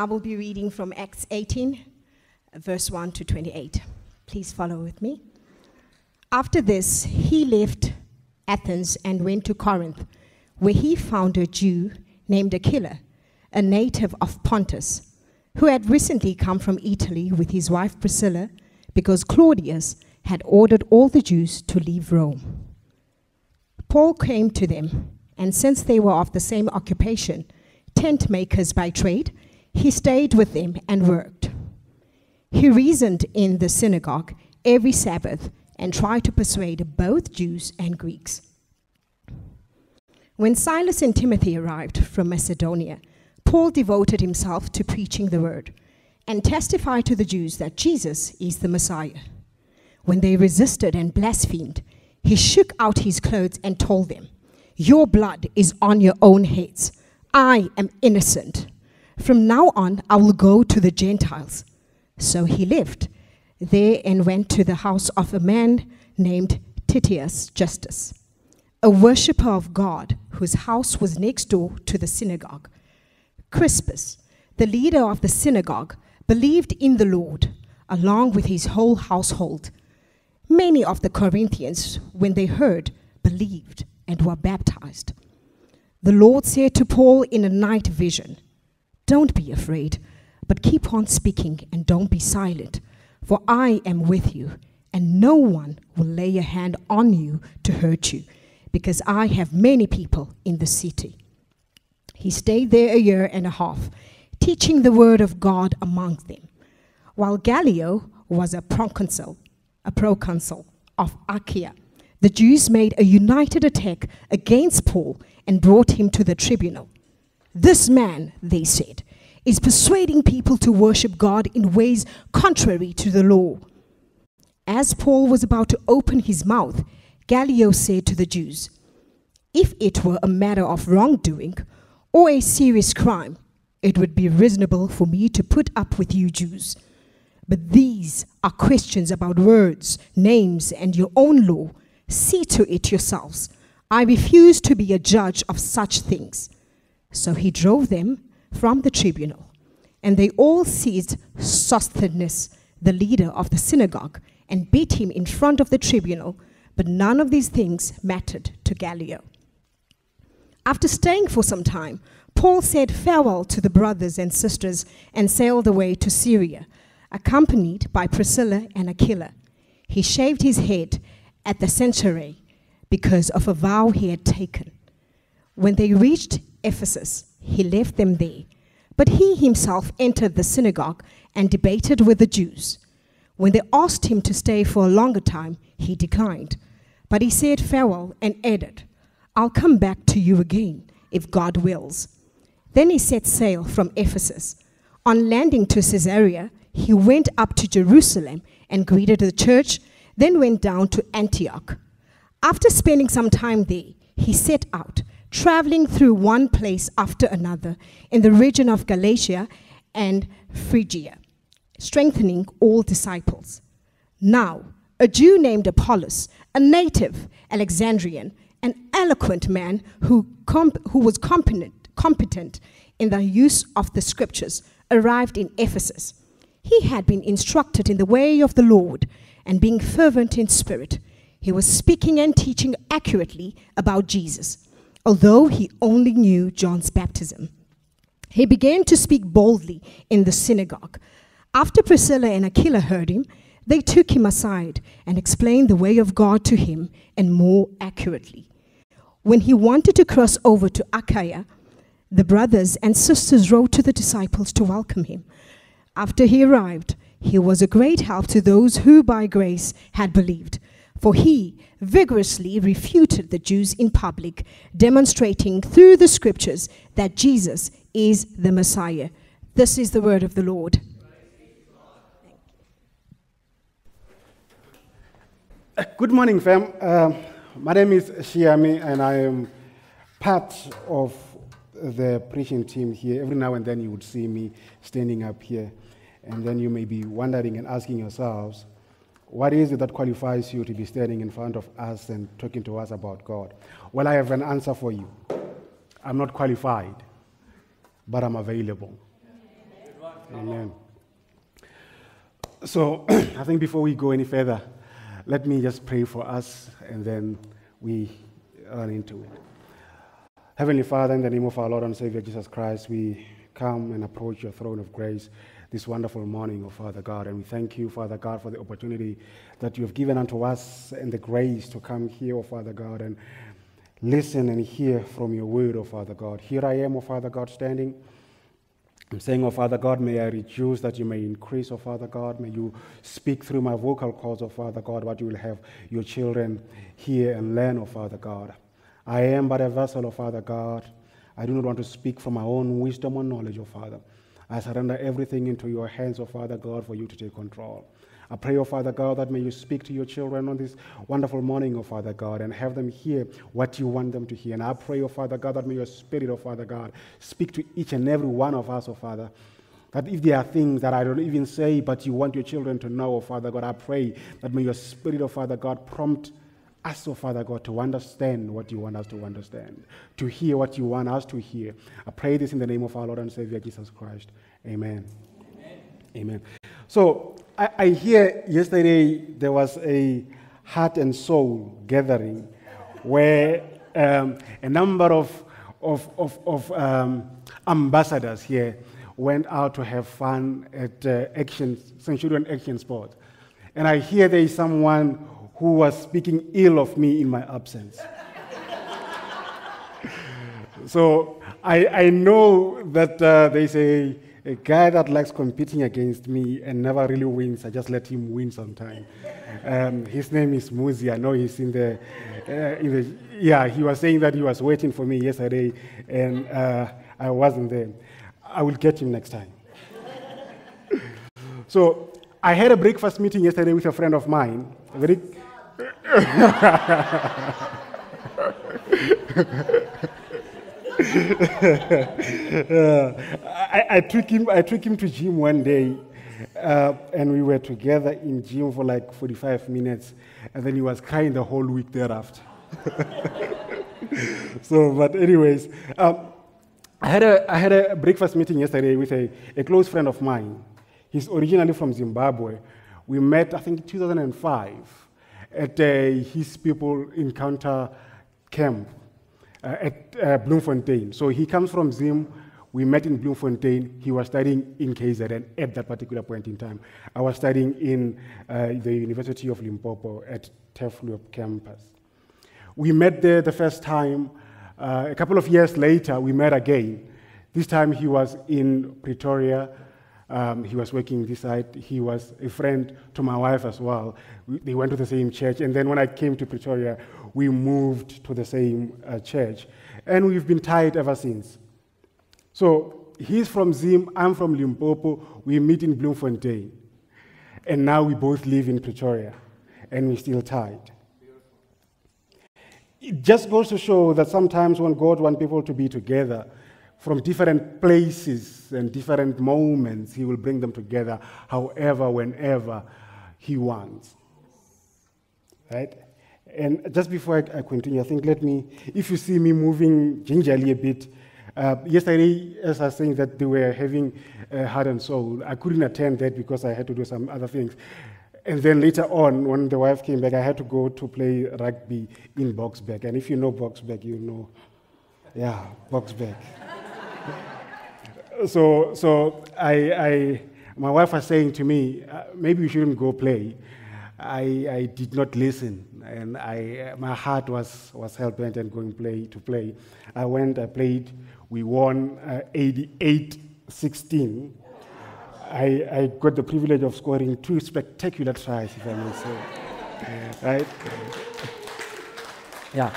I will be reading from Acts 18, verse 1 to 28. Please follow with me. After this, he left Athens and went to Corinth, where he found a Jew named Aquila, a native of Pontus, who had recently come from Italy with his wife Priscilla, because Claudius had ordered all the Jews to leave Rome. Paul came to them, and since they were of the same occupation, tent makers by trade, he stayed with them and worked. He reasoned in the synagogue every Sabbath and tried to persuade both Jews and Greeks. When Silas and Timothy arrived from Macedonia, Paul devoted himself to preaching the word and testified to the Jews that Jesus is the Messiah. When they resisted and blasphemed, he shook out his clothes and told them, Your blood is on your own heads. I am innocent. From now on, I will go to the Gentiles. So he left there and went to the house of a man named Titius Justus, a worshipper of God, whose house was next door to the synagogue. Crispus, the leader of the synagogue, believed in the Lord, along with his whole household. Many of the Corinthians, when they heard, believed and were baptized. The Lord said to Paul in a night vision, Don't be afraid, but keep on speaking and don't be silent for I am with you, and no one will lay a hand on you to hurt you, because I have many people in the city. He stayed there a year and a half, teaching the word of God among them, while Gallio was a proconsul, a proconsul of Achaia. The Jews made a united attack against Paul and brought him to the tribunal. This man, they said, is persuading people to worship God in ways contrary to the law. As Paul was about to open his mouth, Gallio said to the Jews, If it were a matter of wrongdoing or a serious crime, it would be reasonable for me to put up with you Jews. But these are questions about words, names, and your own law. See to it yourselves. I refuse to be a judge of such things. So he drove them from the tribunal, and they all seized Sosthenes, the leader of the synagogue, and beat him in front of the tribunal, but none of these things mattered to Gallio. After staying for some time, Paul said farewell to the brothers and sisters and sailed away to Syria, accompanied by Priscilla and Aquila. He shaved his head at the Cenchreae because of a vow he had taken. When they reached Ephesus, he left them there. But he himself entered the synagogue and debated with the Jews. When they asked him to stay for a longer time, he declined. But he said farewell and added, I'll come back to you again, if God wills. Then he set sail from Ephesus. On landing to Caesarea, he went up to Jerusalem and greeted the church, then went down to Antioch. After spending some time there, he set out traveling through one place after another in the region of Galatia and Phrygia, strengthening all disciples. Now, a Jew named Apollos, a native Alexandrian, an eloquent man who, who was competent, competent in the use of the scriptures, arrived in Ephesus. He had been instructed in the way of the Lord, and being fervent in spirit, he was speaking and teaching accurately about Jesus although he only knew John's baptism. He began to speak boldly in the synagogue. After Priscilla and Aquila heard him, they took him aside and explained the way of God to him and more accurately. When he wanted to cross over to Achaia, the brothers and sisters wrote to the disciples to welcome him. After he arrived, he was a great help to those who by grace had believed for he vigorously refuted the Jews in public, demonstrating through the scriptures that Jesus is the Messiah. This is the word of the Lord. Uh, good morning, fam. Uh, my name is Shiami, and I am part of the preaching team here. Every now and then you would see me standing up here, and then you may be wondering and asking yourselves, what is it that qualifies you to be standing in front of us and talking to us about God? Well, I have an answer for you. I'm not qualified, but I'm available. Amen. So I think before we go any further, let me just pray for us and then we run into it. Heavenly Father, in the name of our Lord and Savior Jesus Christ, we come and approach your throne of grace this wonderful morning, oh Father God. And we thank you, Father God, for the opportunity that you have given unto us and the grace to come here, oh Father God, and listen and hear from your word, oh Father God. Here I am, oh Father God, standing. I'm saying, oh Father God, may I reduce that you may increase, oh Father God. May you speak through my vocal cords, oh Father God, what you will have your children hear and learn, oh Father God. I am but a vessel, oh Father God. I do not want to speak from my own wisdom or knowledge, oh Father. I surrender everything into your hands, oh Father God, for you to take control. I pray, oh Father God, that may you speak to your children on this wonderful morning, oh Father God, and have them hear what you want them to hear. And I pray, oh Father God, that may your spirit, oh Father God, speak to each and every one of us, oh Father. That if there are things that I don't even say, but you want your children to know, oh Father God, I pray that may your spirit, oh Father God, prompt us, oh Father God, to understand what you want us to understand, to hear what you want us to hear. I pray this in the name of our Lord and Savior Jesus Christ. Amen. Amen. Amen. So I, I hear yesterday there was a heart and soul gathering where um, a number of, of, of, of um, ambassadors here went out to have fun at uh, action, Centurion Action Sport. And I hear there is someone who was speaking ill of me in my absence. so I, I know that uh, there's a, a guy that likes competing against me and never really wins. I just let him win sometime. Um, his name is Muzi. I know he's in the, uh, in the, yeah, he was saying that he was waiting for me yesterday and uh, I wasn't there. I will get him next time. so I had a breakfast meeting yesterday with a friend of mine, a very I, I, took him, I took him to gym one day, uh, and we were together in gym for like 45 minutes, and then he was crying the whole week thereafter. so, but anyways, um, I, had a, I had a breakfast meeting yesterday with a, a close friend of mine. He's originally from Zimbabwe. We met, I think, 2005 at his people encounter camp uh, at uh, Bloemfontein. So he comes from Zim. We met in Bloemfontein. He was studying in KZN at that particular point in time. I was studying in uh, the University of Limpopo at Turfloop campus. We met there the first time. Uh, a couple of years later, we met again. This time he was in Pretoria um, he was working this side. He was a friend to my wife as well. We, they went to the same church. And then when I came to Pretoria, we moved to the same uh, church. And we've been tied ever since. So he's from Zim, I'm from Limpopo. We meet in Bloemfontein. And now we both live in Pretoria. And we're still tied. It just goes to show that sometimes when God wants people to be together, from different places and different moments, He will bring them together however, whenever He wants. Right? And just before I, continue, I think let me, if you see me moving gingerly a bit, uh, yesterday, as I was saying that they were having a heart and soul, I couldn't attend that because I had to do some other things. And then later on, when the wife came back, I had to go to play rugby in Boksburg. And if you know Boksburg, you know, yeah, Boksburg so, so I, I, my wife was saying to me, uh, maybe you shouldn't go play. I, I did not listen, and I, my heart was, was hell bent and going play, to play. I went, I played, we won uh, 88 16. I, I got the privilege of scoring two spectacular tries, if I may say. right? Yeah.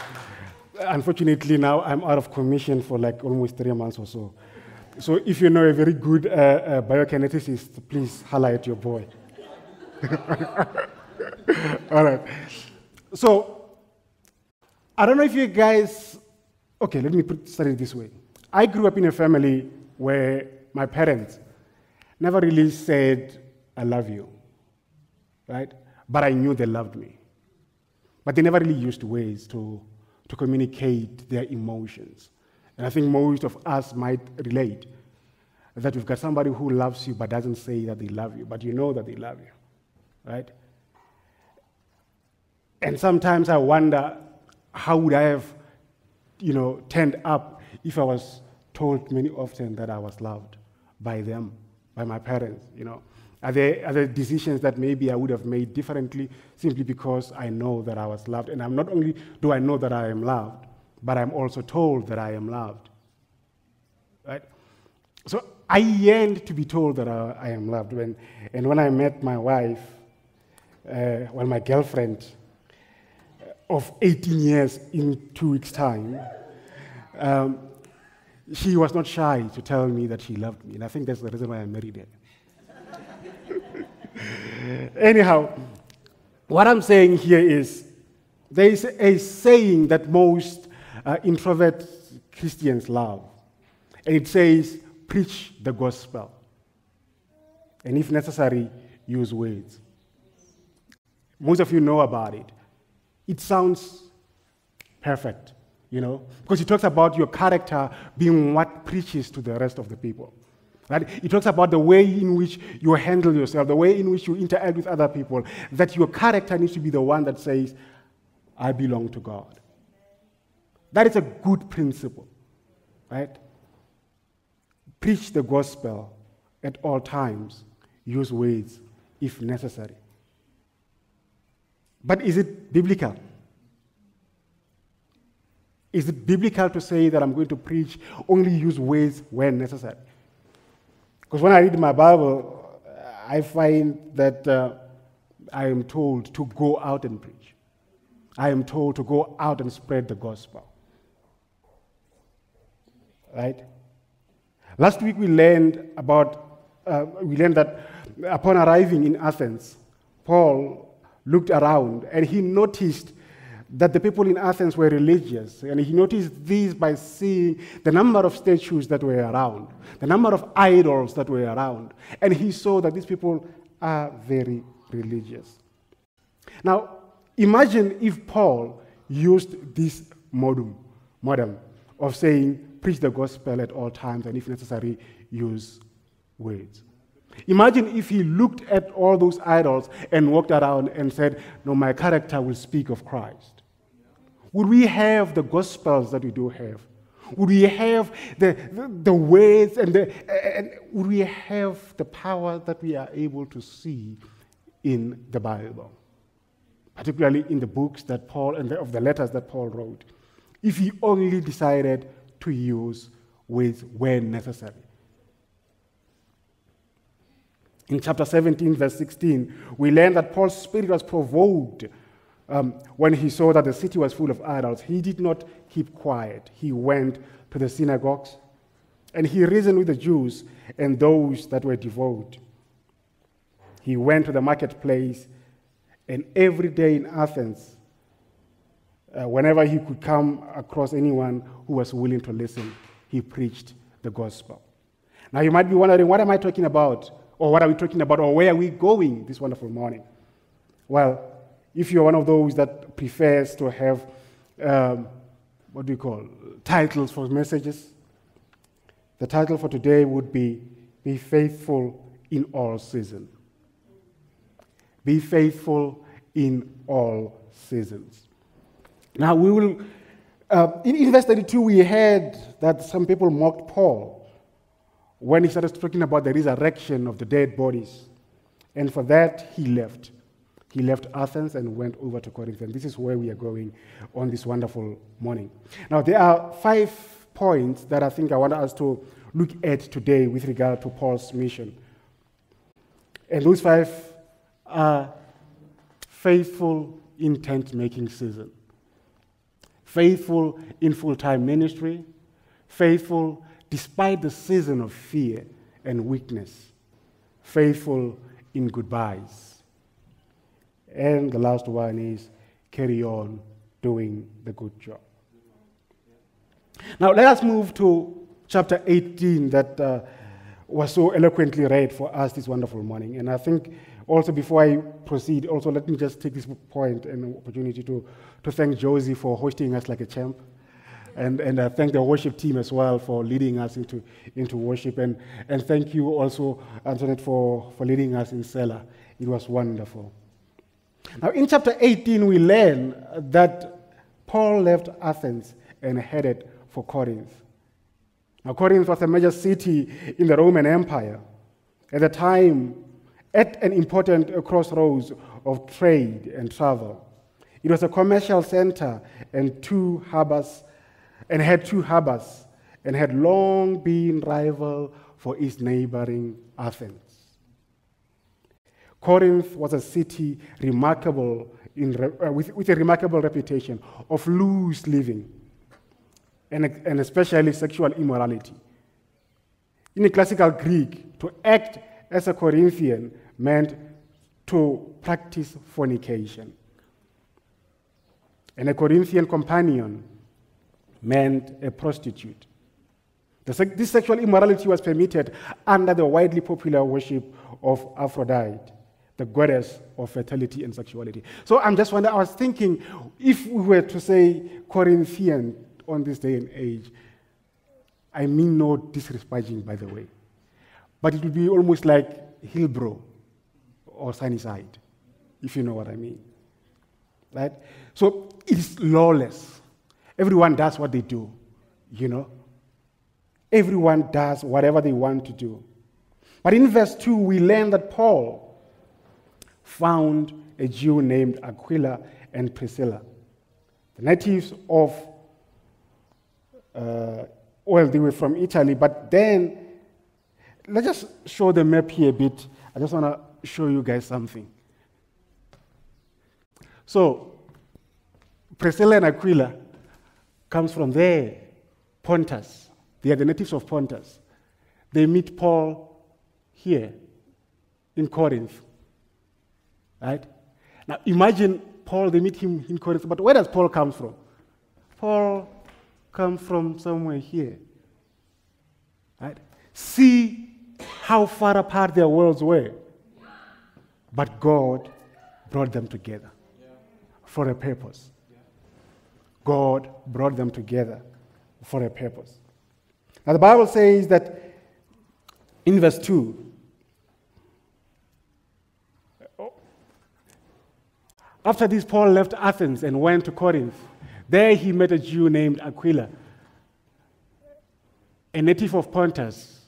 Unfortunately, now I'm out of commission for like almost three months or so. So if you know a very good uh, uh, biokineticist, please highlight your boy. All right. So I don't know if you guys, okay, let me put, start it this way. I grew up in a family where my parents never really said, I love you, right? But I knew they loved me. But they never really used ways to, to communicate their emotions and I think most of us might relate. that you've got somebody who loves you but doesn't say that they love you, but you know that they love you, right? And sometimes I wonder how would I have, you know, turned up if I was told many often that I was loved by them, by my parents, you know. Are there, are there decisions that maybe I would have made differently simply because I know that I was loved? And I'm not only do I know that I am loved, but I'm also told that I am loved. Right? So I yearned to be told that I, I am loved. When, and when I met my wife, uh, well, my girlfriend of 18 years in two weeks' time, um, she was not shy to tell me that she loved me. And I think that's the reason why I married her. Anyhow, what I'm saying here is there is a saying that most uh, introvert Christians love. And it says, preach the gospel. And if necessary, use words. Most of you know about it. It sounds perfect, you know, because it talks about your character being what preaches to the rest of the people. Right? It talks about the way in which you handle yourself, the way in which you interact with other people, that your character needs to be the one that says, I belong to God. That is a good principle, right? Preach the gospel at all times, use words if necessary. But is it biblical? Is it biblical to say that I'm going to preach, only use words when necessary? Because when I read my Bible, I find that uh, I am told to go out and preach. I am told to go out and spread the gospel. Right? Last week we learned about, uh, we learned that upon arriving in Athens, Paul looked around and he noticed that the people in Athens were religious. And he noticed this by seeing the number of statues that were around, the number of idols that were around. And he saw that these people are very religious. Now, imagine if Paul used this modem, of saying, preach the gospel at all times, and if necessary, use words. Imagine if he looked at all those idols and walked around and said, No, my character will speak of Christ. Would we have the gospels that we do have? Would we have the, the, the words and, the, and would we have the power that we are able to see in the Bible? Particularly in the books that Paul and the, of the letters that Paul wrote. If he only decided to use words when necessary. In chapter 17, verse 16, we learn that Paul's spirit was provoked um, when he saw that the city was full of idols, he did not keep quiet. He went to the synagogues and he reasoned with the Jews and those that were devout. He went to the marketplace, and every day in Athens, uh, whenever he could come across anyone who was willing to listen, he preached the gospel. Now, you might be wondering, what am I talking about? Or what are we talking about? Or where are we going this wonderful morning? Well, if you're one of those that prefers to have, um, what do you call, titles for messages, the title for today would be Be Faithful in All Seasons. Be faithful in all seasons. Now, we will, uh, in, in verse 32, we heard that some people mocked Paul when he started talking about the resurrection of the dead bodies. And for that, he left. He left Athens and went over to Corinth. And this is where we are going on this wonderful morning. Now, there are five points that I think I want us to look at today with regard to Paul's mission. And those five are faithful intent making season, faithful in full time ministry, faithful despite the season of fear and weakness, faithful in goodbyes and the last one is carry on doing the good job. Now, let us move to chapter 18 that uh, was so eloquently read for us this wonderful morning. And I think also before I proceed, also let me just take this point and opportunity to, to thank Josie for hosting us like a champ. And, and I thank the worship team as well for leading us into, into worship. And, and thank you also, Antoinette, for, for leading us in Selah. It was wonderful. Now, in chapter 18, we learn that Paul left Athens and headed for Corinth. Now, Corinth was a major city in the Roman Empire. At the time, at an important crossroads of trade and travel. It was a commercial center and two harbors, and had two harbors, and had long been rival for its neighboring Athens. Corinth was a city remarkable in, uh, with, with a remarkable reputation of loose living and, and especially sexual immorality. In classical Greek, to act as a Corinthian meant to practice fornication. And a Corinthian companion meant a prostitute. This sexual immorality was permitted under the widely popular worship of Aphrodite, the goddess of fertility and sexuality. So I'm just wondering, I was thinking, if we were to say Corinthian on this day and age, I mean no disrespecting, by the way, but it would be almost like Hillbrow or Sunnyside, if you know what I mean. Right? So it is lawless. Everyone does what they do, you know. Everyone does whatever they want to do. But in verse 2, we learn that Paul found a Jew named Aquila and Priscilla, the natives of, uh, well, they were from Italy, but then let's just show the map here a bit. I just want to show you guys something. So, Priscilla and Aquila comes from there, Pontus. They are the natives of Pontus. They meet Paul here in Corinth. Right? Now imagine Paul, they meet him in Corinth, but where does Paul come from? Paul comes from somewhere here. Right? See how far apart their worlds were. But God brought them together for a purpose. God brought them together for a purpose. Now, the Bible says that in verse 2, after this, Paul left Athens and went to Corinth. There he met a Jew named Aquila, a native of Pontus,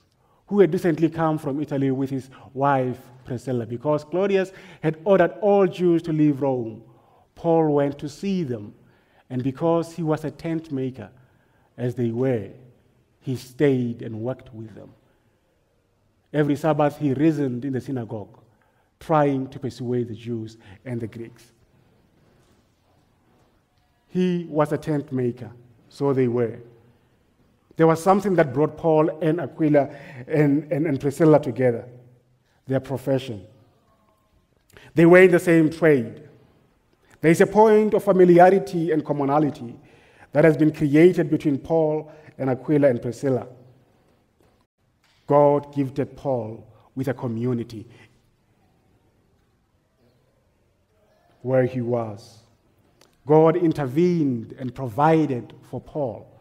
who had recently come from Italy with his wife Priscilla. Because Claudius had ordered all Jews to leave Rome, Paul went to see them and because he was a tent maker, as they were, he stayed and worked with them. Every Sabbath, he reasoned in the synagogue, trying to persuade the Jews and the Greeks. He was a tent maker, so they were. There was something that brought Paul and Aquila and, and, and Priscilla together their profession. They were in the same trade. There is a point of familiarity and commonality that has been created between Paul and Aquila and Priscilla. God gifted Paul with a community where he was. God intervened and provided for Paul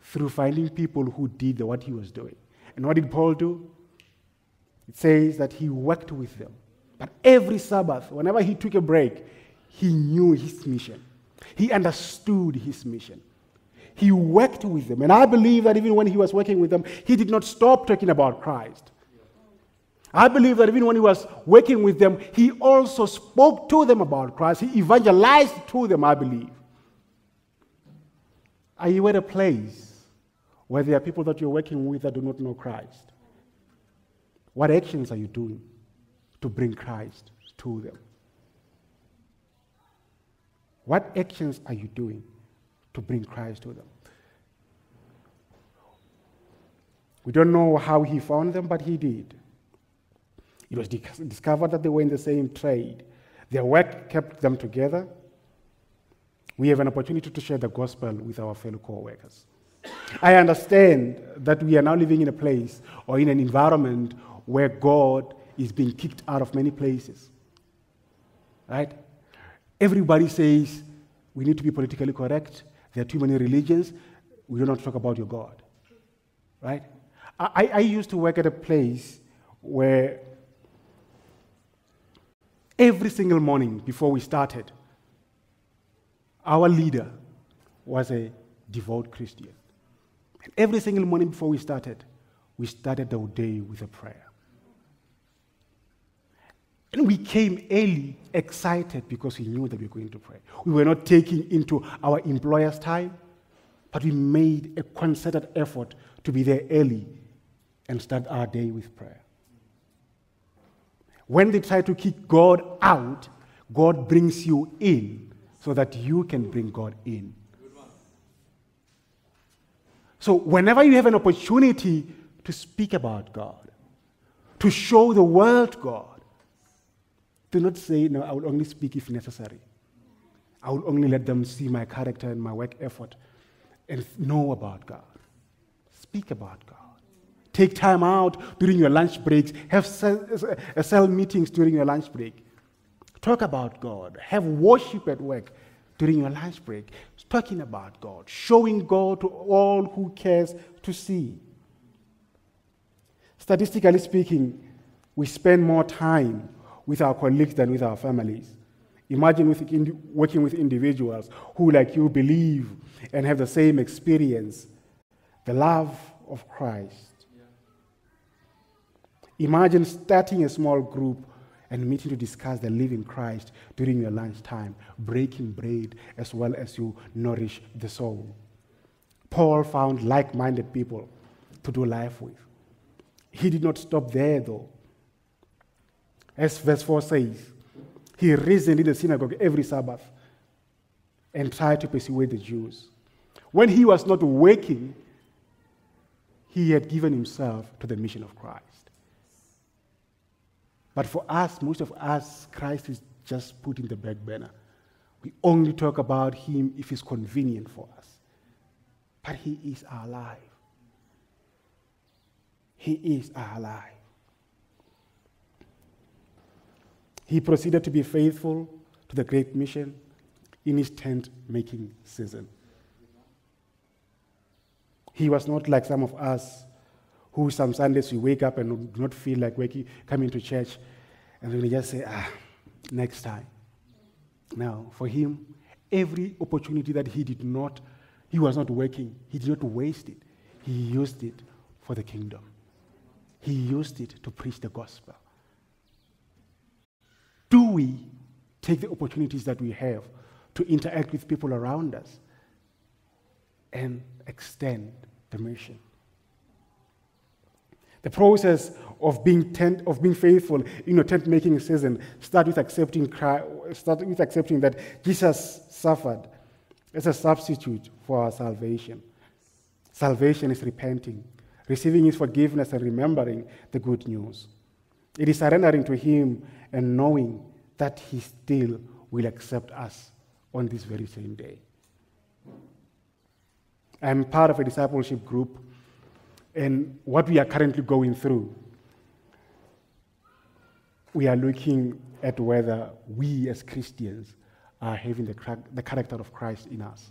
through finding people who did what he was doing. And what did Paul do? It says that he worked with them. But every Sabbath, whenever he took a break, he knew his mission. He understood his mission. He worked with them. And I believe that even when he was working with them, he did not stop talking about Christ. I believe that even when he was working with them, he also spoke to them about Christ. He evangelized to them, I believe. Are you at a place where there are people that you're working with that do not know Christ? What actions are you doing to bring Christ to them? What actions are you doing to bring Christ to them? We don't know how he found them, but he did. It was discovered that they were in the same trade. Their work kept them together. We have an opportunity to share the gospel with our fellow co workers. I understand that we are now living in a place or in an environment where God is being kicked out of many places. Right? Everybody says we need to be politically correct. There are too many religions. We do not talk about your God. Right? I, I used to work at a place where every single morning before we started, our leader was a devout Christian. And every single morning before we started, we started the day with a prayer. And we came early, excited because we knew that we were going to pray. We were not taking into our employer's time, but we made a concerted effort to be there early and start our day with prayer. When they try to kick God out, God brings you in so that you can bring God in. So, whenever you have an opportunity to speak about God, to show the world God, do not say, No, I will only speak if necessary. I will only let them see my character and my work effort and know about God. Speak about God. Take time out during your lunch breaks. Have cell, uh, cell meetings during your lunch break. Talk about God. Have worship at work during your lunch break. Talking about God. Showing God to all who cares to see. Statistically speaking, we spend more time with our colleagues than with our families. Imagine with working with individuals who, like you, believe and have the same experience the love of Christ Imagine starting a small group and meeting to discuss the living Christ during your lunchtime, breaking bread as well as you nourish the soul. Paul found like minded people to do life with. He did not stop there, though. As verse 4 says, he reasoned in the synagogue every Sabbath and tried to persuade the Jews. When he was not working, he had given himself to the mission of Christ. But for us, most of us, Christ is just put in the back burner. We only talk about him if it's convenient for us. But he is our life. He is our life. He proceeded to be faithful to the great mission in his tent making season. He was not like some of us who some Sundays we wake up and do not feel like waking, coming to church, and we just say, ah, next time. Now, for him, every opportunity that he did not, he was not working, he did not waste it. He used it for the kingdom. He used it to preach the gospel. Do we take the opportunities that we have to interact with people around us and extend the mission? The process of being, tent, of being faithful in your tent making season start with accepting start with accepting that Jesus suffered as a substitute for our salvation. Salvation is repenting, receiving His forgiveness, and remembering the good news. It is surrendering to Him and knowing that He still will accept us on this very same day. I'm part of a discipleship group and what we are currently going through, we are looking at whether we as Christians are having the, the character of Christ in us.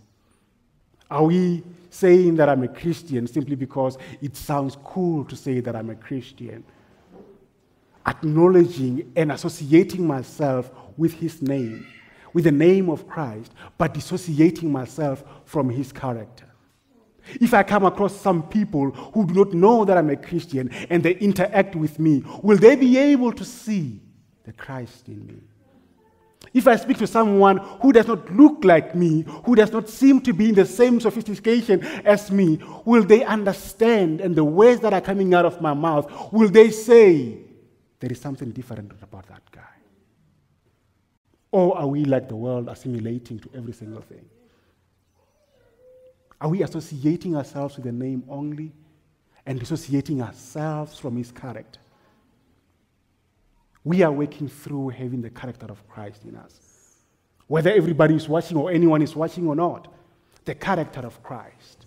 Are we saying that I'm a Christian simply because it sounds cool to say that I'm a Christian? Acknowledging and associating myself with his name, with the name of Christ, but dissociating myself from his character. If I come across some people who do not know that I'm a Christian and they interact with me, will they be able to see the Christ in me? If I speak to someone who does not look like me, who does not seem to be in the same sophistication as me, will they understand and the words that are coming out of my mouth, will they say, there is something different about that guy? Or are we like the world assimilating to every single thing? Are we associating ourselves with the name only and dissociating ourselves from his character? We are working through having the character of Christ in us. Whether everybody is watching or anyone is watching or not, the character of Christ.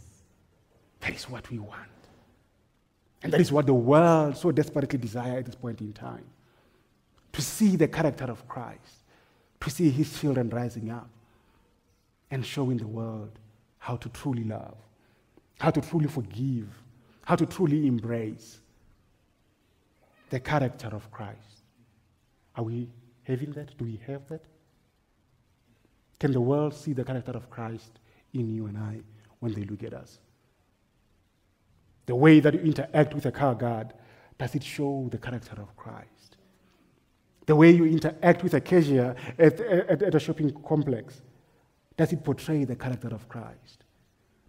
That is what we want. And that is what the world so desperately desires at this point in time. To see the character of Christ, to see his children rising up and showing the world how to truly love, how to truly forgive, how to truly embrace the character of Christ. Are we having that? Do we have that? Can the world see the character of Christ in you and I when they look at us? The way that you interact with a car guard, does it show the character of Christ? The way you interact with a cashier at, at, at a shopping complex, does it portray the character of Christ?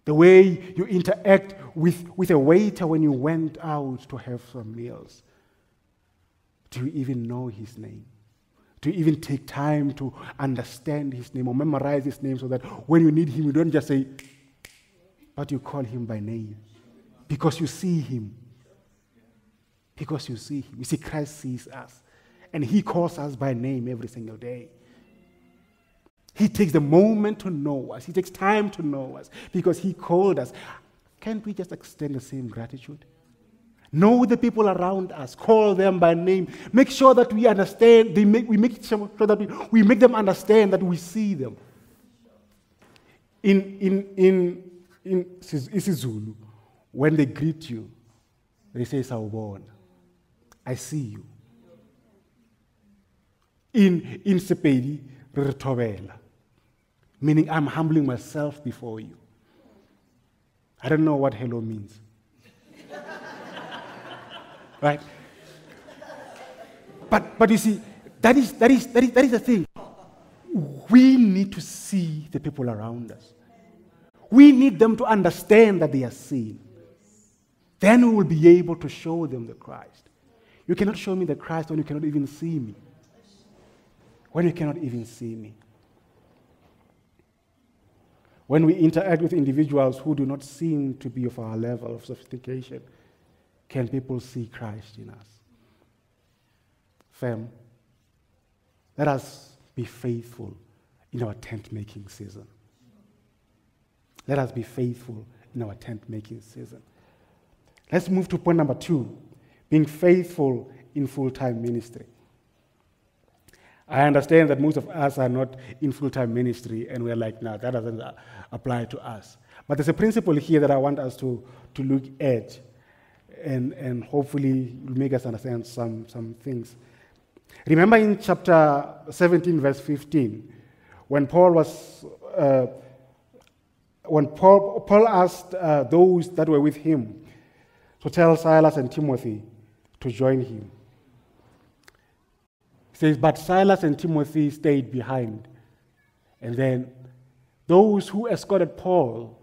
The way you interact with, with a waiter when you went out to have some meals, do you even know his name? Do you even take time to understand his name or memorize his name so that when you need him, you don't just say, but you call him by name because you see him. Because you see him. You see, Christ sees us and he calls us by name every single day. He takes the moment to know us. He takes time to know us because He called us. Can't we just extend the same gratitude? Know the people around us, call them by name. Make sure that we understand, they make, we make sure that we, we make them understand that we see them. In, in, in, in isiZulu, when they greet you, they say, Sawubona. I see you. In, in Sepedi, Ritobela meaning I'm humbling myself before you. I don't know what hello means. right? But, but you see, that is, that, is, that, is, that is the thing. We need to see the people around us. We need them to understand that they are seen. Then we will be able to show them the Christ. You cannot show me the Christ when you cannot even see me. When you cannot even see me. When we interact with individuals who do not seem to be of our level of sophistication, can people see Christ in us? Fam, let us be faithful in our tent making season. Let us be faithful in our tent making season. Let's move to point number two being faithful in full time ministry. I understand that most of us are not in full time ministry, and we're like, no, that doesn't apply to us. But there's a principle here that I want us to, to look at, and, and hopefully make us understand some, some things. Remember in chapter 17, verse 15, when Paul was. Uh, when Paul, Paul asked uh, those that were with him to tell Silas and Timothy to join him. He says, But Silas and Timothy stayed behind. And then those who escorted Paul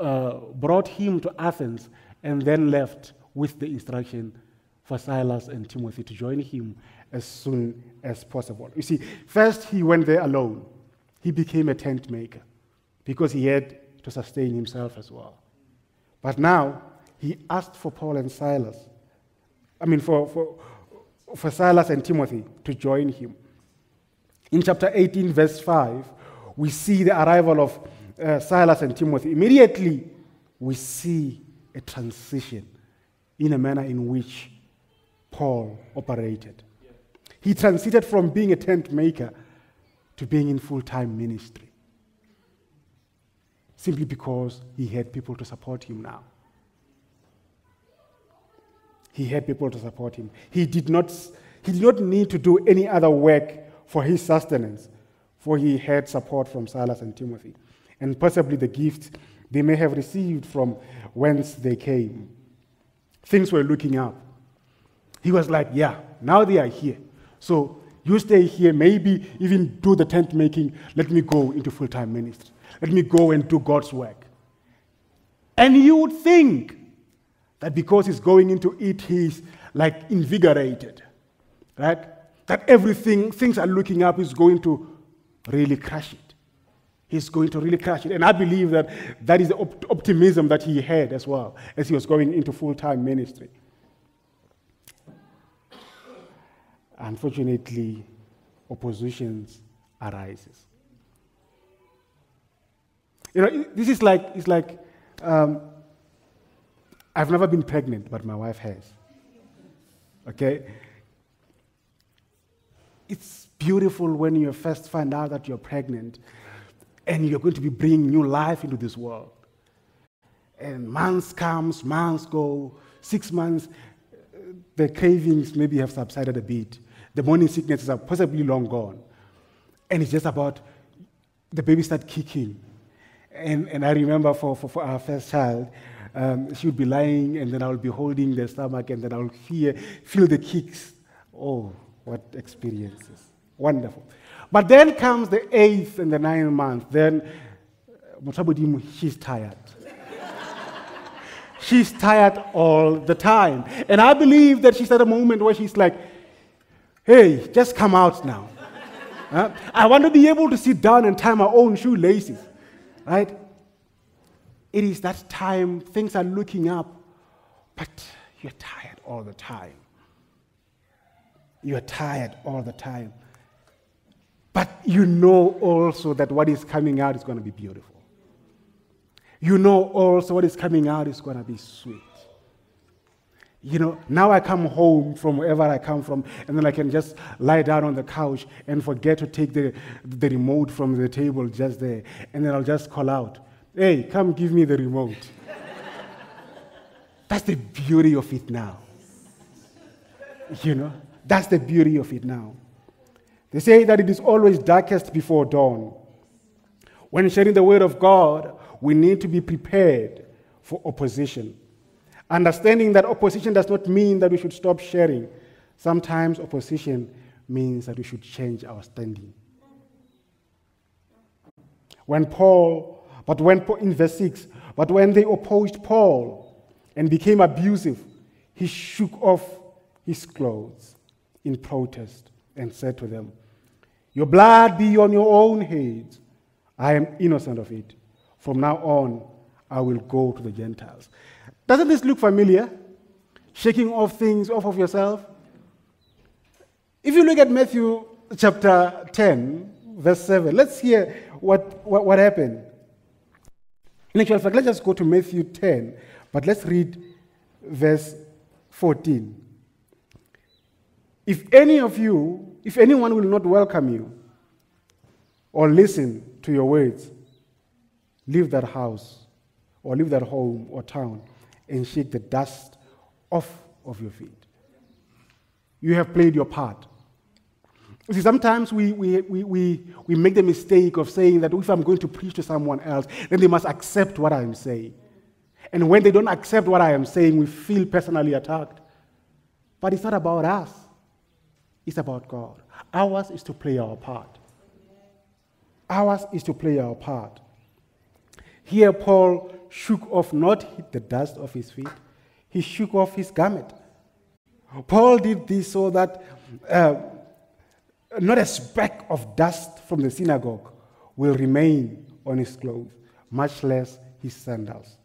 uh, brought him to Athens and then left with the instruction for Silas and Timothy to join him as soon as possible. You see, first he went there alone. He became a tent maker because he had to sustain himself as well. But now he asked for Paul and Silas. I mean, for, for, for Silas and Timothy to join him. In chapter 18, verse 5, we see the arrival of uh, Silas and Timothy. Immediately, we see a transition in a manner in which Paul operated. He transited from being a tent maker to being in full time ministry simply because he had people to support him now. He had people to support him. He did not, he did not need to do any other work for his sustenance, for he had support from Silas and Timothy, and possibly the gift they may have received from whence they came. Things were looking up. He was like, Yeah, now they are here. So you stay here, maybe even do the tent making. Let me go into full time ministry. Let me go and do God's work. And you would think that because he's going into it, he's like invigorated, right? That everything, things are looking up, he's going to really crush it. He's going to really crush it. And I believe that that is the op- optimism that he had as well as he was going into full time ministry. Unfortunately, oppositions arises. You know, this is like, it's like um, I've never been pregnant, but my wife has. Okay? It's beautiful when you first find out that you're pregnant. and you're going to be bringing new life into this world. And months comes, months go, six months, the cravings maybe have subsided a bit. The morning sicknesses are possibly long gone. And it's just about the baby start kicking. And, and I remember for, for, for our first child, um, she would be lying, and then I would be holding the stomach, and then I would feel, feel the kicks. Oh, what experiences! Wonderful. But then comes the eighth and the ninth month. Then, uh, she's tired. she's tired all the time. And I believe that she's at a moment where she's like, hey, just come out now. I want to be able to sit down and tie my own shoelaces. Right? It is that time things are looking up, but you're tired all the time. You're tired all the time. But you know also that what is coming out is going to be beautiful. You know also what is coming out is going to be sweet. You know, now I come home from wherever I come from, and then I can just lie down on the couch and forget to take the, the remote from the table just there. And then I'll just call out, Hey, come give me the remote. that's the beauty of it now. You know, that's the beauty of it now. They say that it is always darkest before dawn. When sharing the word of God, we need to be prepared for opposition. Understanding that opposition does not mean that we should stop sharing. Sometimes opposition means that we should change our standing. When Paul but when, in verse 6, but when they opposed Paul and became abusive, he shook off his clothes in protest and said to them, Your blood be on your own heads. I am innocent of it. From now on, I will go to the Gentiles. Doesn't this look familiar? Shaking off things off of yourself? If you look at Matthew chapter 10, verse 7, let's hear what, what, what happened. In actual fact, let's just go to Matthew 10, but let's read verse 14. If any of you, if anyone will not welcome you or listen to your words, leave that house or leave that home or town and shake the dust off of your feet. You have played your part. See, sometimes we, we, we, we, we make the mistake of saying that if I'm going to preach to someone else, then they must accept what I'm saying. And when they don't accept what I am saying, we feel personally attacked. But it's not about us, it's about God. Ours is to play our part. Ours is to play our part. Here, Paul shook off not the dust of his feet, he shook off his garment. Paul did this so that. Uh, not a speck of dust from the synagogue will remain on his clothes, much less his sandals.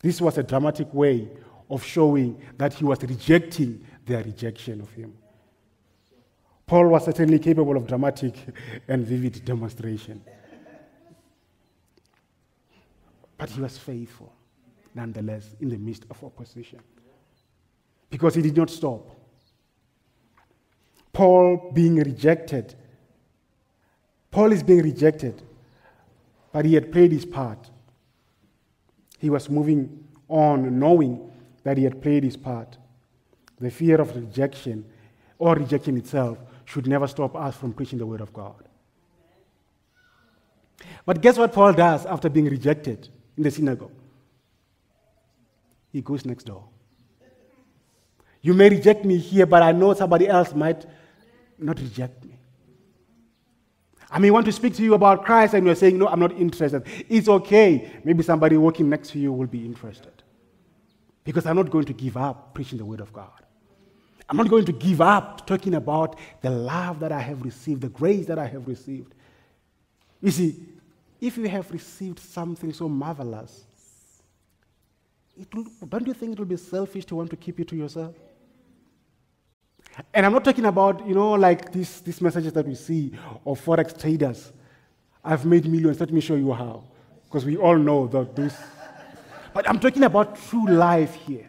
This was a dramatic way of showing that he was rejecting their rejection of him. Paul was certainly capable of dramatic and vivid demonstration. But he was faithful, nonetheless, in the midst of opposition. Because he did not stop. Paul being rejected. Paul is being rejected, but he had played his part. He was moving on, knowing that he had played his part. The fear of rejection or rejection itself should never stop us from preaching the word of God. But guess what Paul does after being rejected in the synagogue? He goes next door. You may reject me here, but I know somebody else might not reject me. I may want to speak to you about Christ and you're saying, No, I'm not interested. It's okay. Maybe somebody walking next to you will be interested. Because I'm not going to give up preaching the Word of God. I'm not going to give up talking about the love that I have received, the grace that I have received. You see, if you have received something so marvelous, will, don't you think it will be selfish to want to keep it to yourself? And I'm not talking about, you know, like these, these messages that we see of Forex traders. I've made millions. Let me show you how. Because we all know that this. But I'm talking about true life here.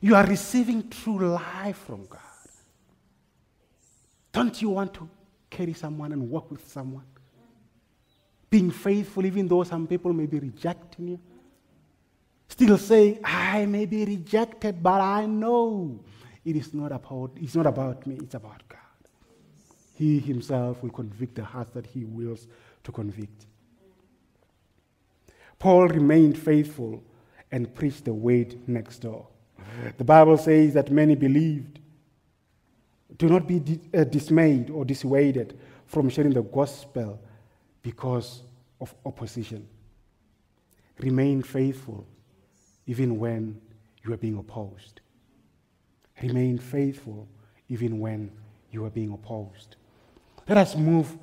You are receiving true life from God. Don't you want to carry someone and walk with someone? Being faithful, even though some people may be rejecting you. Still saying, I may be rejected, but I know it is not about, it's not about me, it's about God. He himself will convict the hearts that he wills to convict. Paul remained faithful and preached the word next door. The Bible says that many believed. Do not be di- uh, dismayed or dissuaded from sharing the gospel because of opposition. Remain faithful even when you are being opposed. Remain faithful even when you are being opposed. Let us move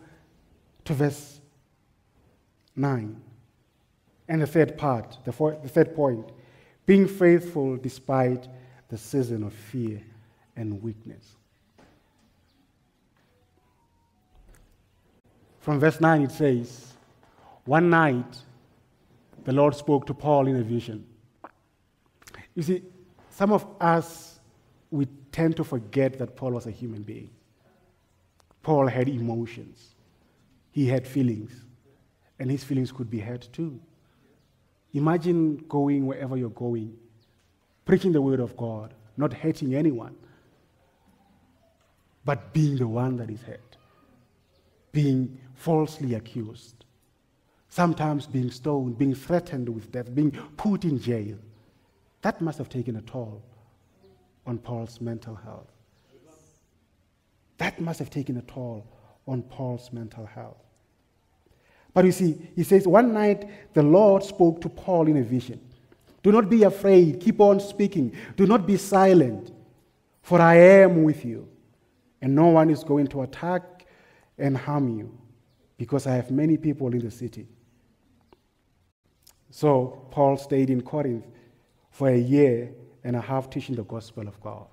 to verse 9. And the third part, the, four, the third point being faithful despite the season of fear and weakness. From verse 9, it says, One night the Lord spoke to Paul in a vision. You see, some of us, we tend to forget that Paul was a human being. Paul had emotions, he had feelings, and his feelings could be hurt too. Imagine going wherever you're going, preaching the word of God, not hurting anyone, but being the one that is hurt, being falsely accused, sometimes being stoned, being threatened with death, being put in jail. That must have taken a toll on Paul's mental health. That must have taken a toll on Paul's mental health. But you see, he says, One night the Lord spoke to Paul in a vision. Do not be afraid, keep on speaking. Do not be silent, for I am with you, and no one is going to attack and harm you, because I have many people in the city. So Paul stayed in Corinth for a year and a half teaching the gospel of God.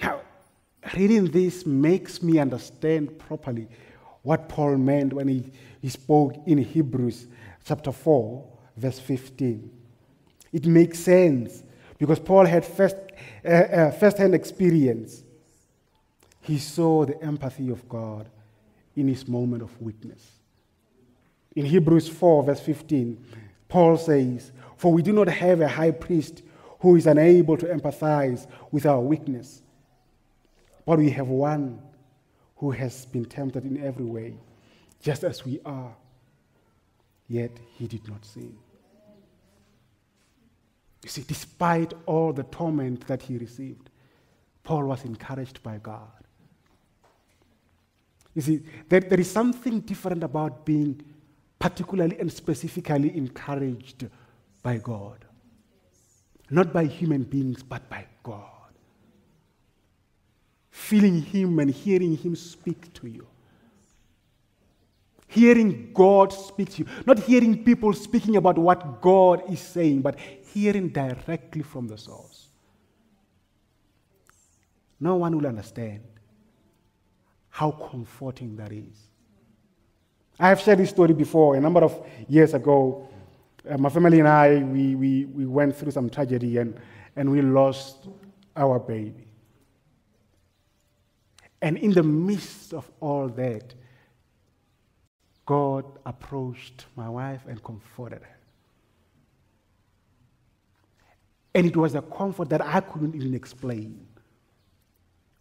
Now, reading this makes me understand properly what Paul meant when he, he spoke in Hebrews chapter 4, verse 15. It makes sense because Paul had first, uh, uh, first-hand experience. He saw the empathy of God in his moment of weakness. In Hebrews 4, verse 15, Paul says, For we do not have a high priest who is unable to empathize with our weakness, but we have one who has been tempted in every way, just as we are, yet he did not sin. You see, despite all the torment that he received, Paul was encouraged by God. You see, there, there is something different about being particularly and specifically encouraged by God. Not by human beings, but by God feeling Him and hearing Him speak to you. Hearing God speak to you. Not hearing people speaking about what God is saying, but hearing directly from the source. No one will understand how comforting that is. I have shared this story before. A number of years ago, uh, my family and I, we, we, we went through some tragedy and, and we lost our baby. And in the midst of all that, God approached my wife and comforted her. And it was a comfort that I couldn't even explain.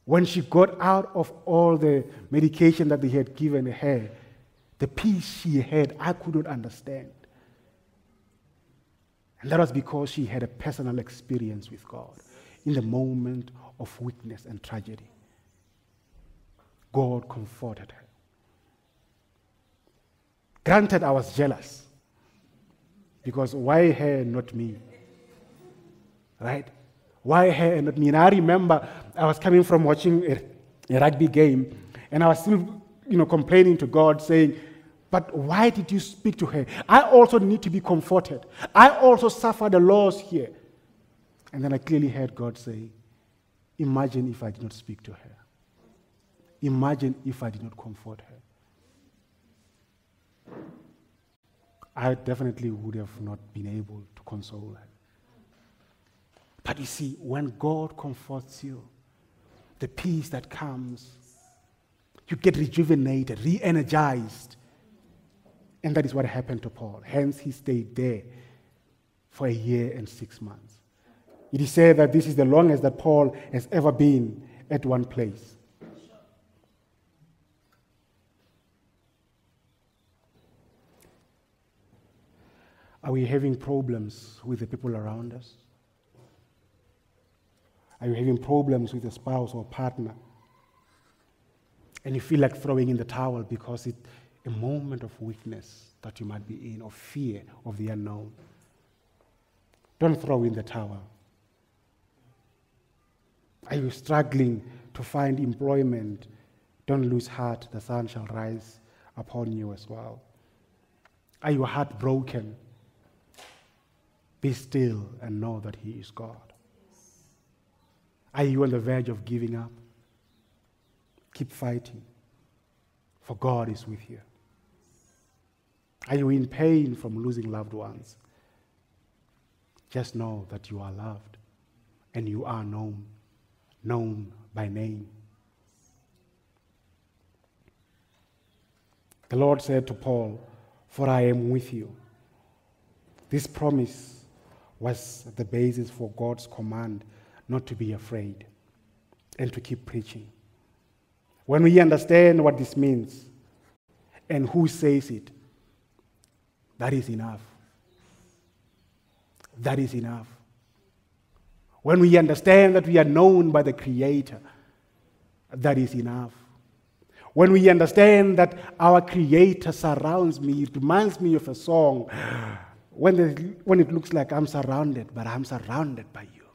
When she got out of all the medication that they had given her, the peace she had, I couldn't understand. And that was because she had a personal experience with God in the moment of weakness and tragedy. God comforted her. Granted, I was jealous. Because why her, not me? Right? Why her and not me? And I remember I was coming from watching a, a rugby game, and I was still, you know, complaining to God, saying, but why did you speak to her? I also need to be comforted. I also suffer the loss here. And then I clearly heard God say, Imagine if I did not speak to her. Imagine if I did not comfort her. I definitely would have not been able to console her. But you see, when God comforts you, the peace that comes, you get rejuvenated, re energized. And that is what happened to Paul. Hence, he stayed there for a year and six months. It is said that this is the longest that Paul has ever been at one place. Are we having problems with the people around us? Are you having problems with a spouse or partner? And you feel like throwing in the towel because it's a moment of weakness that you might be in, or fear of the unknown. Don't throw in the towel. Are you struggling to find employment? Don't lose heart, the sun shall rise upon you as well. Are you heartbroken? Be still and know that He is God. Are you on the verge of giving up? Keep fighting, for God is with you. Are you in pain from losing loved ones? Just know that you are loved and you are known, known by name. The Lord said to Paul, For I am with you. This promise was the basis for God's command not to be afraid and to keep preaching. When we understand what this means and who says it, that is enough. That is enough. When we understand that we are known by the Creator, that is enough. When we understand that our Creator surrounds me, it reminds me of a song when, the, when it looks like I'm surrounded, but I'm surrounded by you.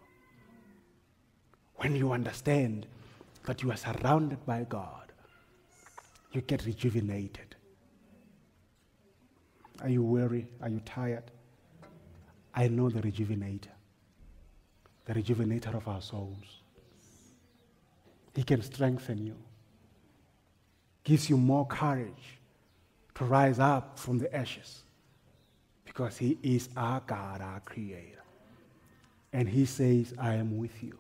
When you understand that you are surrounded by God, you get rejuvenated. Are you weary? Are you tired? I know the rejuvenator, the rejuvenator of our souls. He can strengthen you, gives you more courage to rise up from the ashes because He is our God, our Creator. And He says, I am with you.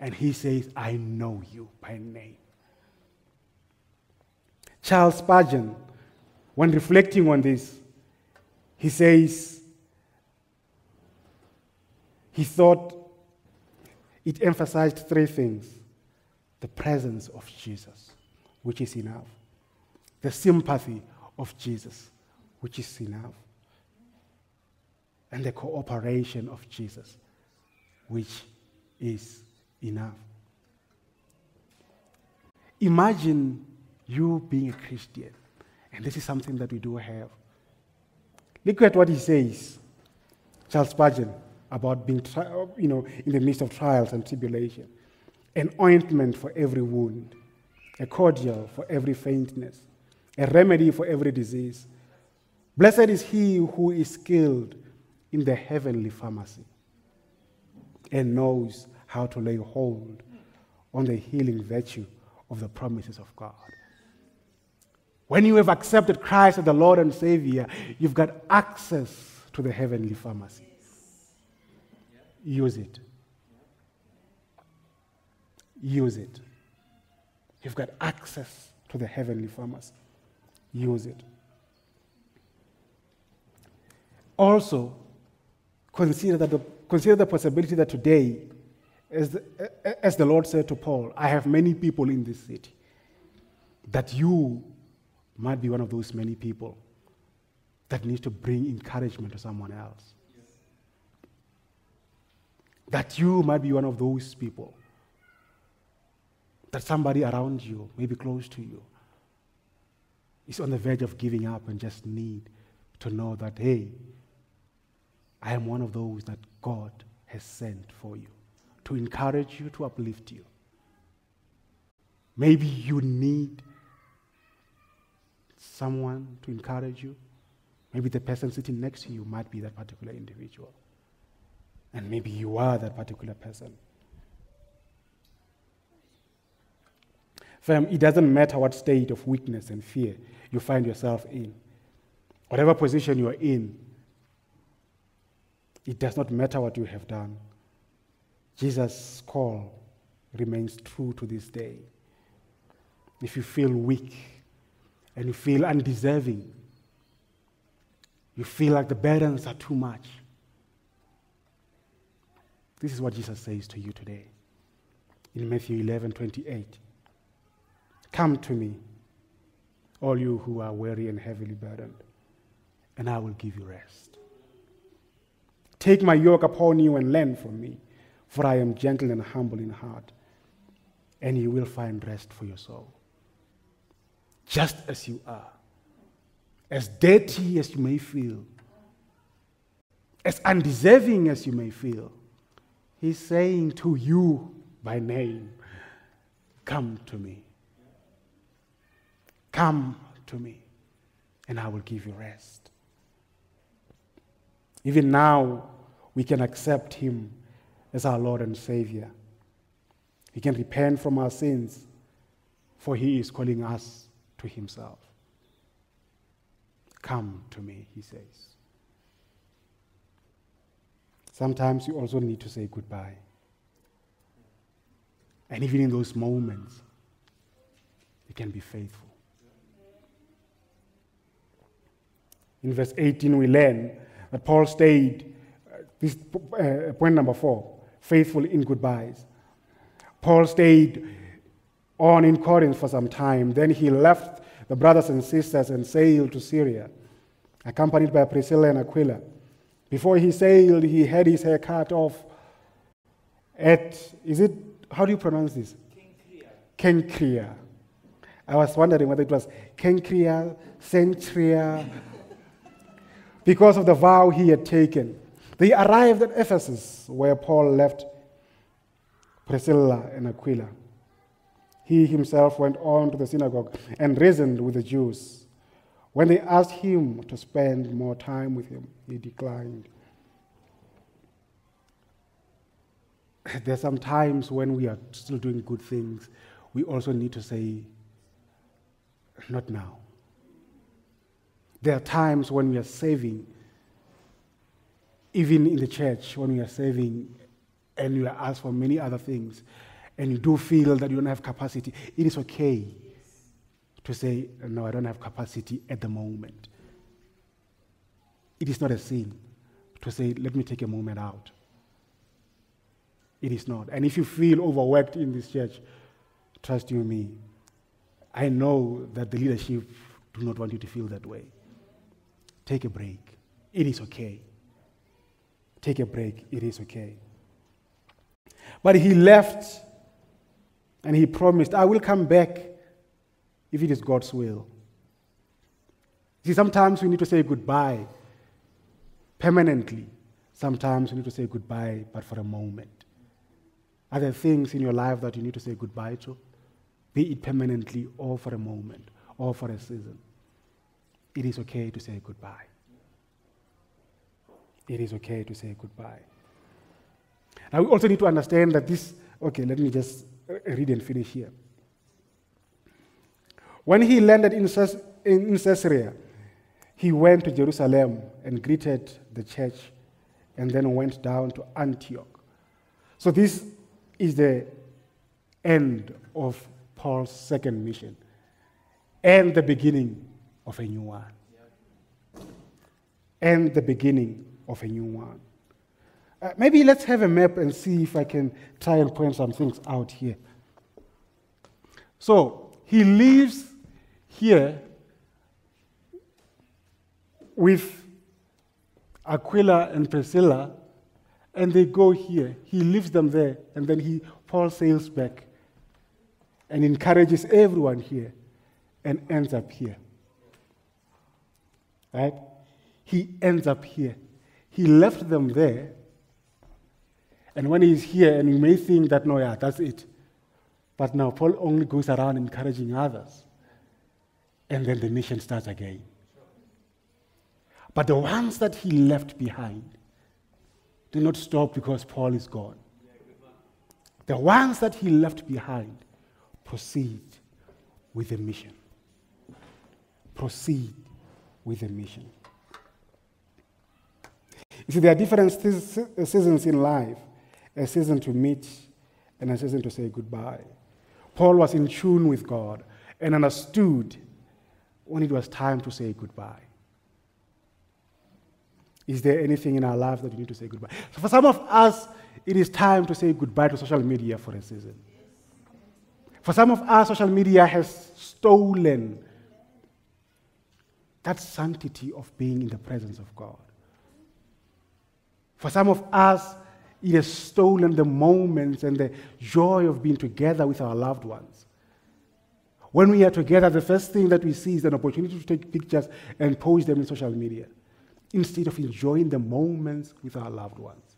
And He says, I know you by name. Charles Spurgeon, when reflecting on this, he says, he thought it emphasized three things the presence of Jesus, which is enough, the sympathy of Jesus, which is enough, and the cooperation of Jesus, which is enough. Imagine you being a Christian, and this is something that we do have. Look at what he says, Charles Spurgeon, about being, tri- uh, you know, in the midst of trials and tribulation. An ointment for every wound, a cordial for every faintness, a remedy for every disease. Blessed is he who is skilled in the heavenly pharmacy and knows how to lay hold on the healing virtue of the promises of God. When you have accepted Christ as the Lord and Savior, you've got access to the heavenly pharmacy. Use it. Use it. You've got access to the heavenly pharmacy. Use it. Also, consider, that the, consider the possibility that today, as the, as the Lord said to Paul, I have many people in this city, that you might be one of those many people that needs to bring encouragement to someone else. That you might be one of those people that somebody around you, maybe close to you, is on the verge of giving up and just need to know that, hey, I am one of those that God has sent for you to encourage you, to uplift you. Maybe you need someone to encourage you. Maybe the person sitting next to you might be that particular individual. And maybe you are that particular person. Fam, it doesn't matter what state of weakness and fear you find yourself in. Whatever position you are in, it does not matter what you have done. Jesus' call remains true to this day. If you feel weak, and you feel undeserving, You feel like the burdens are too much. This is what Jesus says to you today in Matthew 11 28. Come to me, all you who are weary and heavily burdened, and I will give you rest. Take my yoke upon you and learn from me, for I am gentle and humble in heart, and you will find rest for your soul. Just as you are, as dirty as you may feel, as undeserving as you may feel, He's saying to you by name, Come to me. Come to me, and I will give you rest. Even now, we can accept Him as our Lord and Savior. We can repent from our sins, for He is calling us to Himself. Come to me, He says. Sometimes you also need to say goodbye. And even in those moments, you can be faithful. In verse 18, we learn that Paul stayed, uh, this uh, point number four, faithful in goodbyes. Paul stayed on in Corinth for some time. Then he left the brothers and sisters and sailed to Syria, accompanied by Priscilla and Aquila. Before he sailed, he had his hair cut off at, is it, how do you pronounce this? Cenchrea. I was wondering whether it was Cenchrea, Centria, because of the vow he had taken. They arrived at Ephesus, where Paul left Priscilla and Aquila. He himself went on to the synagogue and reasoned with the Jews. When they asked him to spend more time with him, he declined. There are some times when we are still doing good things, we also need to say, not now. There are times when we are saving, even in the church, when we are saving and we are asked for many other things, and you do feel that you don't have capacity, it is okay to say, No, I don't have capacity at the moment. It is not a sin to say, Let me take a moment out. It is not. And if you feel overworked in this church, trust you me, I know that the leadership do not want you to feel that way. Take a break. It is okay. Take a break. It is okay. But he left and he promised, I will come back if it is God's will. See, sometimes we need to say goodbye permanently. Sometimes we need to say goodbye, but for a moment. Are there things in your life that you need to say goodbye to? Be it permanently or for a moment or for a season it is okay to say goodbye. It is okay to say goodbye. Now, we also need to understand that this, okay, let me just read and finish here. When he landed in, in Caesarea, he went to Jerusalem and greeted the church and then went down to Antioch. So, this is the end of Paul's second mission and the beginning of a new one. And the beginning of a new one. Uh, maybe let's have a map and see if I can try and point some things out here. So he lives here with Aquila and Priscilla, and they go here. He leaves them there, and then he Paul sails back and encourages everyone here and ends up here right? He ends up here. He left them there. And when he's here, and you may think that, no, yeah, that's it. But now Paul only goes around encouraging others. And then the mission starts again. But the ones that he left behind do not stop because Paul is gone. The ones that he left behind proceed with the mission. Proceed with a mission. You see, there are different seasons in life a season to meet and a season to say goodbye. Paul was in tune with God and understood when it was time to say goodbye. Is there anything in our lives that we need to say goodbye? So for some of us, it is time to say goodbye to social media for a season. For some of us, social media has stolen that sanctity of being in the presence of God. For some of us, it has stolen the moments and the joy of being together with our loved ones. When we are together, the first thing that we see is an opportunity to take pictures and post them in social media instead of enjoying the moments with our loved ones.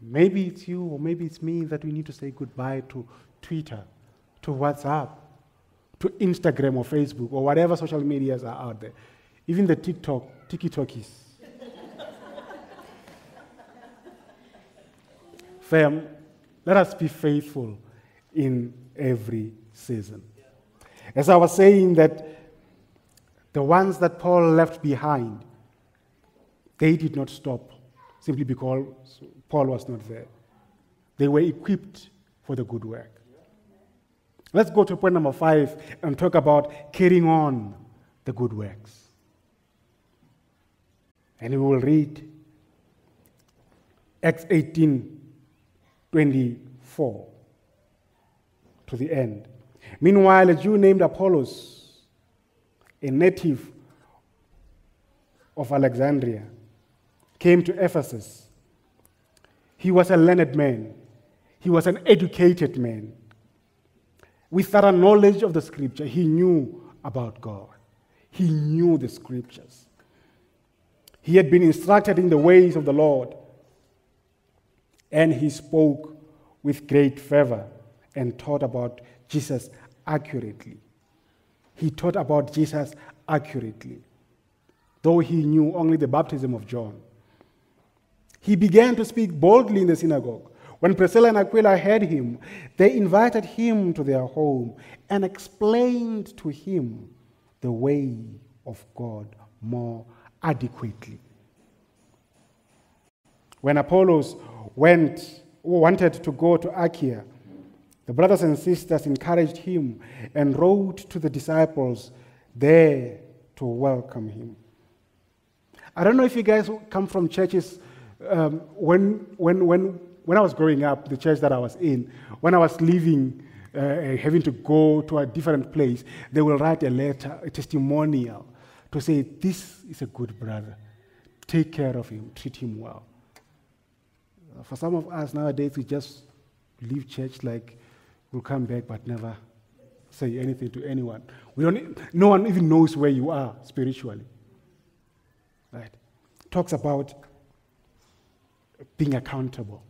Maybe it's you or maybe it's me that we need to say goodbye to Twitter, to WhatsApp, to Instagram or Facebook or whatever social medias are out there. Even the TikTok, TikTokies. Fam, let us be faithful in every season. As I was saying, that the ones that Paul left behind, they did not stop simply because Paul was not there. They were equipped for the good work. Let's go to point number five and talk about carrying on the good works. And we will read Acts 18 24 to the end. Meanwhile, a Jew named Apollos, a native of Alexandria, came to Ephesus. He was a learned man, he was an educated man. With thorough knowledge of the scripture, he knew about God. He knew the scriptures. He had been instructed in the ways of the Lord and he spoke with great fervor and taught about Jesus accurately. He taught about Jesus accurately, though he knew only the baptism of John. He began to speak boldly in the synagogue. When Priscilla and Aquila heard him, they invited him to their home and explained to him the way of God more adequately. When Apollos went, wanted to go to Achaia, the brothers and sisters encouraged him and wrote to the disciples there to welcome him. I don't know if you guys come from churches. Um, when, when, when, when I was growing up, the church that I was in, when I was leaving, uh, having to go to a different place, they will write a letter, a testimonial, to say, This is a good brother. Take care of him, treat him well. For some of us nowadays, we just leave church like we'll come back but never say anything to anyone. We don't, no one even knows where you are spiritually. Right? Talks about being accountable.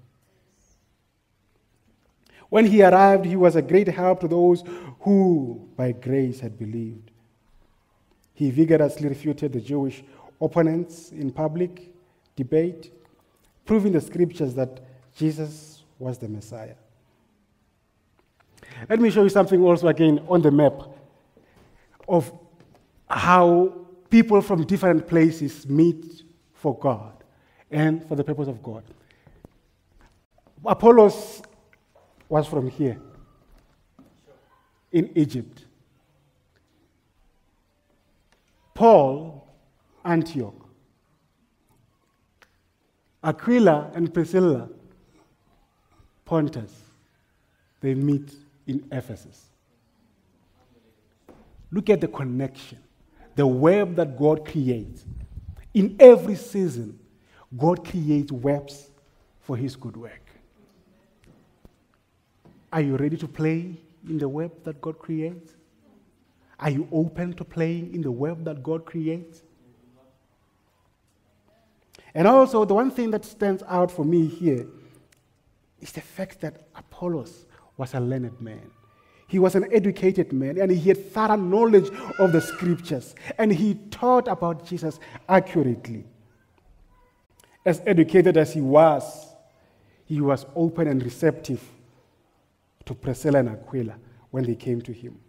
When he arrived, he was a great help to those who, by grace, had believed. He vigorously refuted the Jewish opponents in public debate proving the scriptures that Jesus was the Messiah. Let me show you something also again on the map of how people from different places meet for God and for the purpose of God. Apollos was from here in Egypt. Paul, Antioch. Aquila and Priscilla, Pontus, they meet in Ephesus. Look at the connection, the web that God creates. In every season, God creates webs for his good work. Are you ready to play in the web that God creates? Are you open to playing in the web that God creates? And also, the one thing that stands out for me here is the fact that Apollos was a learned man. He was an educated man and he had thorough knowledge of the scriptures and he taught about Jesus accurately. As educated as he was, he was open and receptive to Priscilla and Aquila when they came to him.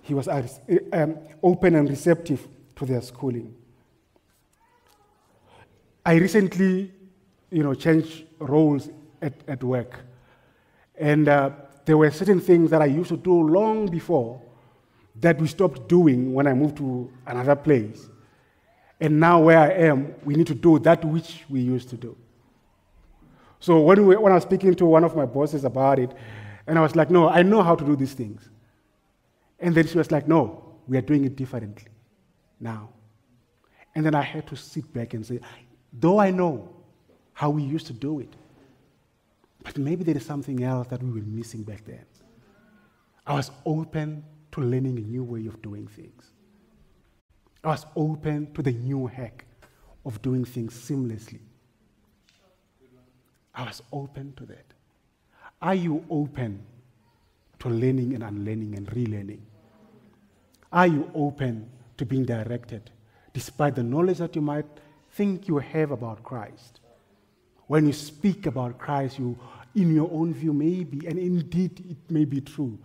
He was um, open and receptive to their schooling. I recently, you know, changed roles at, at work. And uh, there were certain things that I used to do long before that we stopped doing when I moved to another place. And now, where I am, we need to do that which we used to do. So, when, we, when I was speaking to one of my bosses about it, and I was like, No, I know how to do these things. And then she was like, No, we are doing it differently now. And then I had to sit back and say, Though I know how we used to do it, but maybe there is something else that we were missing back then. I was open to learning a new way of doing things. I was open to the new hack of doing things seamlessly. I was open to that. Are you open to learning and unlearning and relearning? Are you open to being directed despite the knowledge that you might think you have about Christ? When you speak about Christ, you, in your own view, maybe, and indeed it may be true,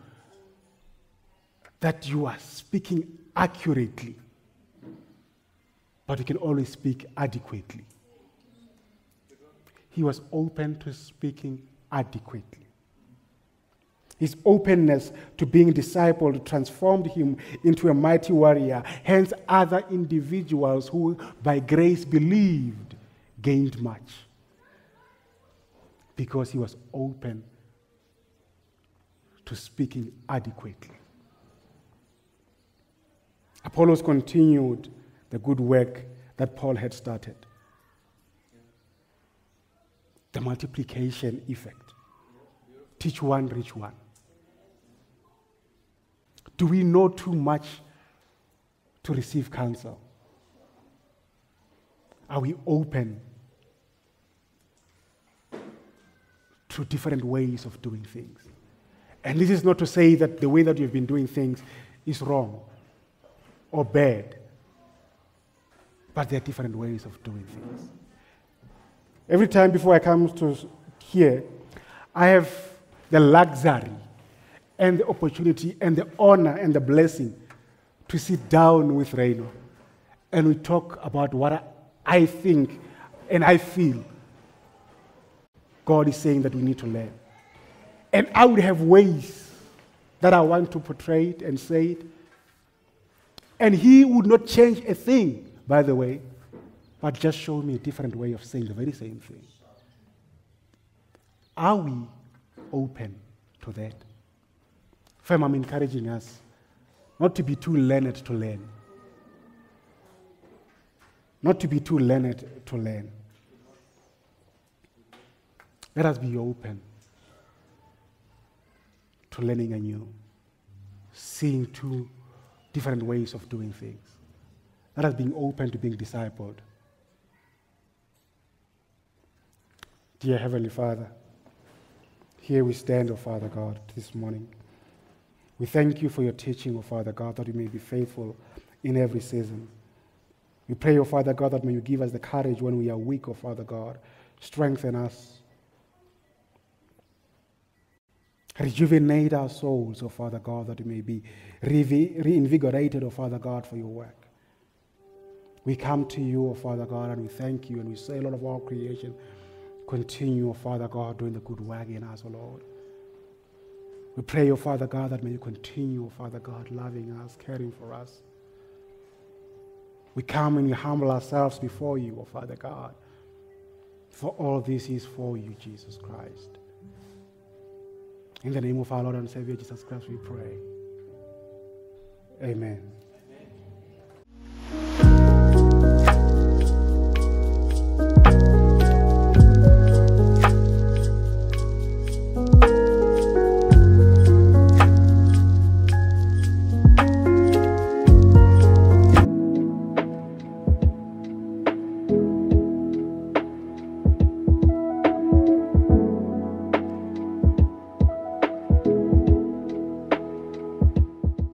that you are speaking accurately, but you can always speak adequately. He was open to speaking adequately. His openness to being discipled transformed him into a mighty warrior. Hence, other individuals who, by grace, believed gained much because he was open to speaking adequately. Apollos continued the good work that Paul had started. The multiplication effect. Teach one, reach one. Do we know too much to receive counsel? Are we open to different ways of doing things? And this is not to say that the way that you've been doing things is wrong or bad, but there are different ways of doing things. Every time before I come to here, I have the luxury and the opportunity and the honor and the blessing to sit down with Reno and we talk about what I think and I feel God is saying that we need to learn. And I would have ways that I want to portray it and say it. And He would not change a thing, by the way, but just show me a different way of saying the very same thing. Are we open to that? Fam, I'm encouraging us not to be too learned to learn. Not to be too learned to learn. Let us be open to learning anew, seeing two different ways of doing things. Let us be open to being discipled. Dear Heavenly Father, here we stand, O oh Father God, this morning. We thank you for your teaching, O oh Father God, that we may be faithful in every season. We pray, O oh Father God, that may you give us the courage when we are weak, O Father God. Strengthen us. Rejuvenate our souls, O Father God, that we may be reinvigorated, O Father God, for your work. We come to you, O Father God, and we thank you and we say, Lord of all creation, continue, O Father God, doing the good work in us, O Lord. We pray, O Father God, that may you continue, O Father God, loving us, caring for us. We come and we humble ourselves before you, O Father God. For all this is for you, Jesus Christ. In the name of our Lord and Savior Jesus Christ, we pray. Amen.